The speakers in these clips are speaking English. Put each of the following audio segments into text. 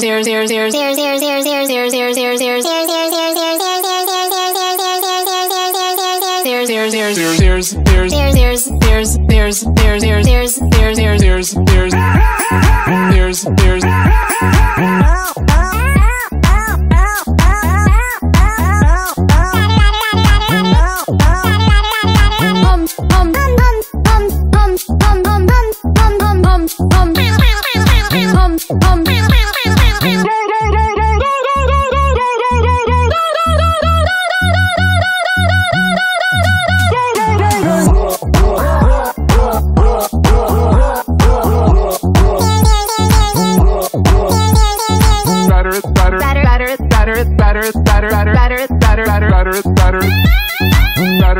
there's there's there's there's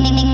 me, me, me.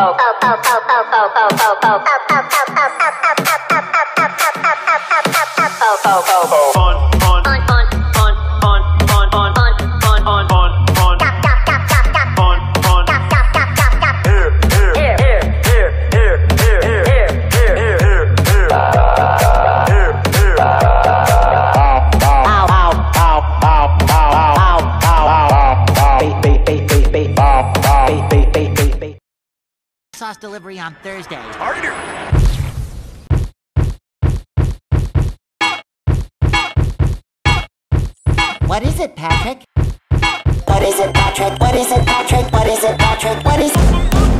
爆爆爆爆爆爆爆爆爆。Sauce delivery on Thursday. What is it, Patrick? What is it, Patrick? What is it, Patrick? What is it, Patrick? What is I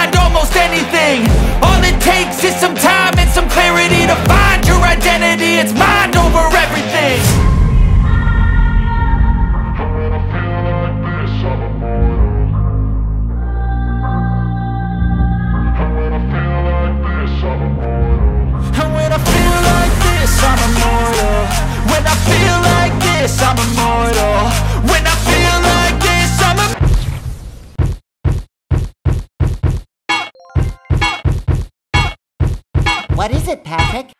it's mind over everything. And when I feel like this, I'm immortal. When I feel like this, I'm immortal. When I feel like this, I'm a What is it, Patrick?